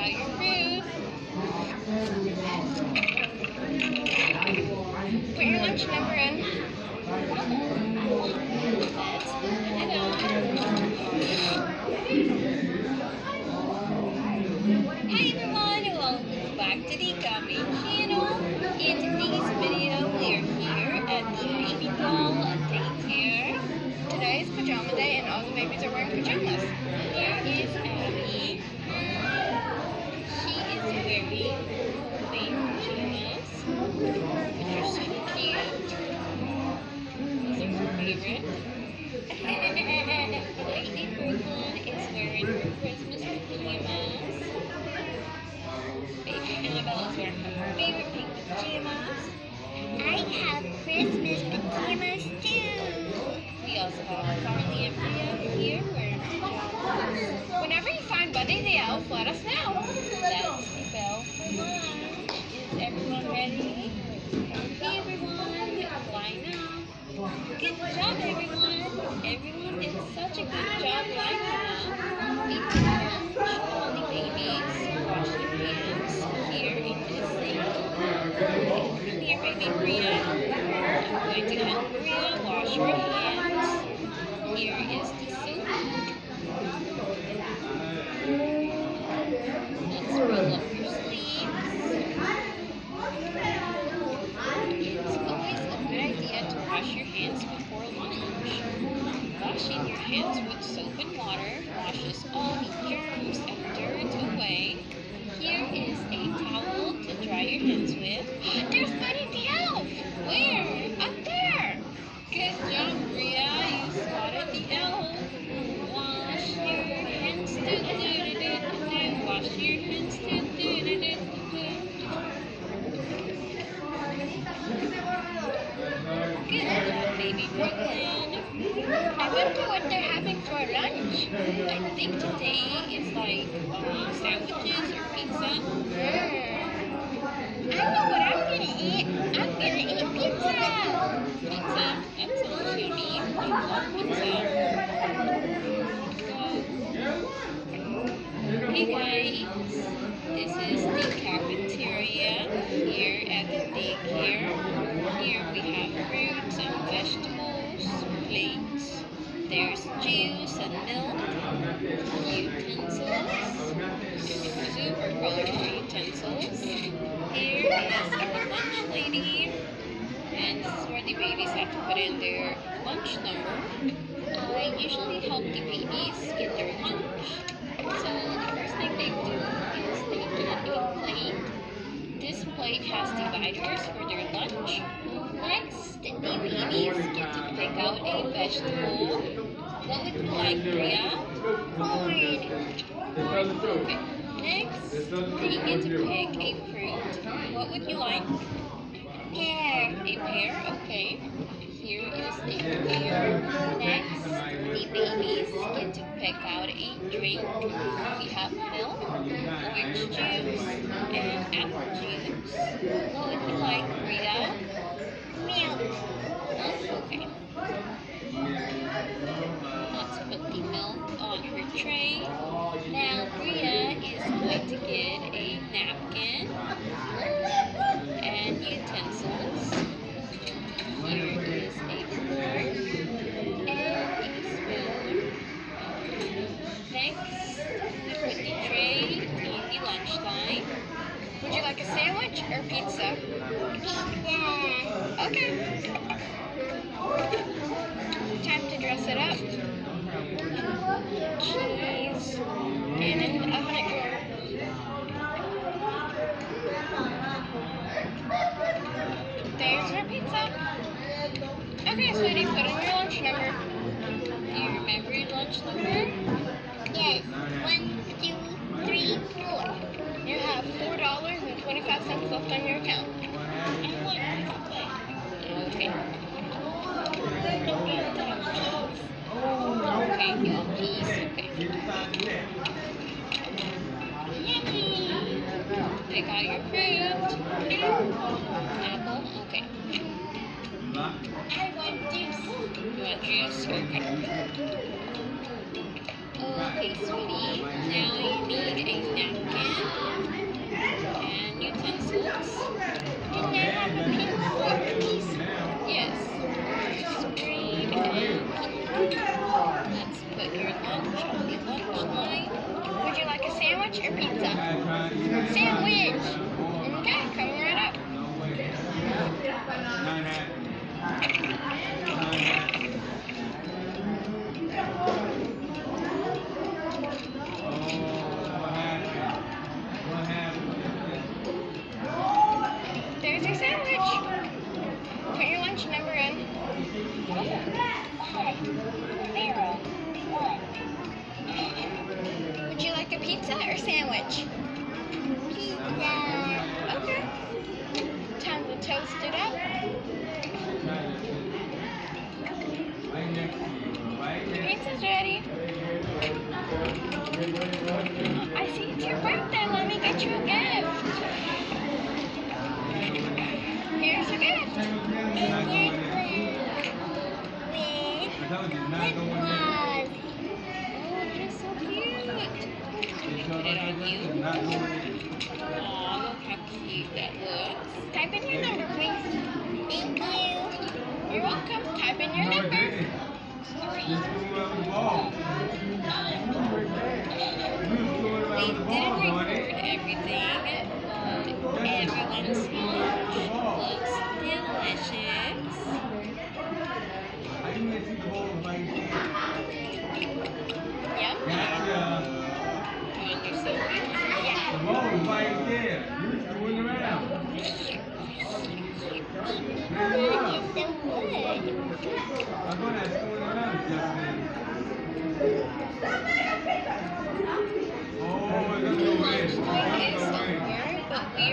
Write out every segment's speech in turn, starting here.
out your fruit. Put your lunch number in. Everyone, welcome back to the Gummy channel. In today's video, we are here at the baby doll daycare. Today is pajama day and all the babies are wearing pajamas. Here, baby Bria. I'm going to help Bria wash her hands. Brooklyn. I wonder what they're having for lunch. I think today is like um, sandwiches or pizza. I know what I'm gonna eat. I'm gonna eat pizza. Pizza. That sounds yummy. I love pizza. Hey guys, lunch lady, and this is where the babies have to put in their lunch number. I usually help the babies get their lunch. So the first thing they do is they get a plate. This plate has dividers for their lunch. Next, the babies get to pick out a vegetable. What would you like, Bria? Corn. Okay. Next, they get to pick a fruit. What would you like? A pear, okay. Here is a pear. Next, the babies get to pick out a drink. We have milk, orange juice, and apple juice. What would you like, Rita? Milk. Milk, okay. Let's put the milk on her tray. Like a sandwich or pizza? Pizza. Okay. Time to dress it up. Cheese. And the oven it. There's our pizza. Okay, sweetie, put in your lunch number. Do you remember your lunch number? Yes. left on your account. Okay. Okay. Okay. Yummy! Pick out your fruit. Apple? Okay. I want juice. You want juice? Okay. Okay, sweetie. Now you need a nap. sandwich? Pizza. Okay. Time to toast it up. Pizza's ready. I see it's your birthday. Let me get you a gift. Here's your gift. With, with, with strengthen your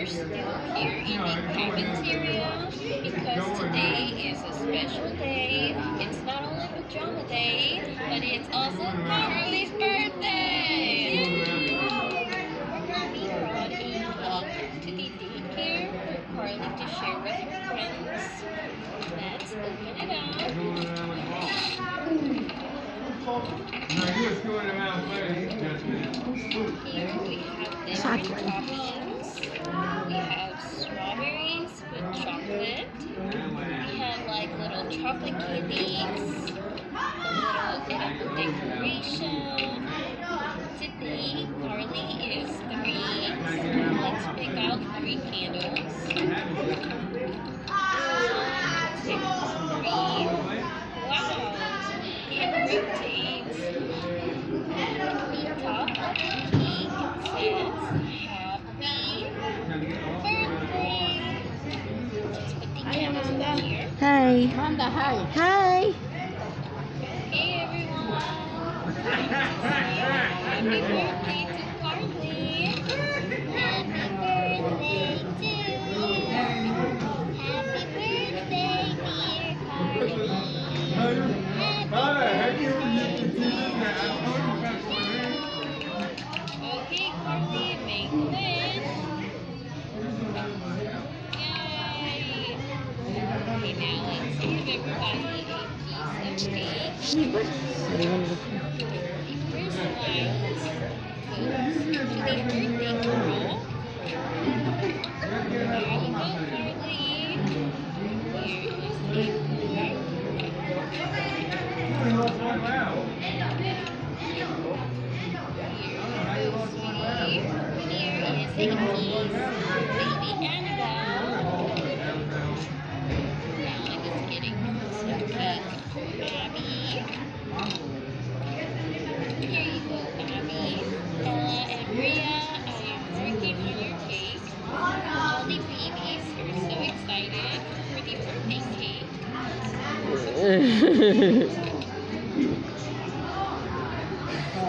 we're still here in the cafeteria because today is a special day. It's not only Pajama Day, but it's also chocolate candy. Hi. Hi. Hi. Hey, everyone. 你们你你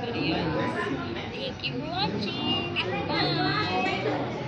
video. Thank you for watching. Bye.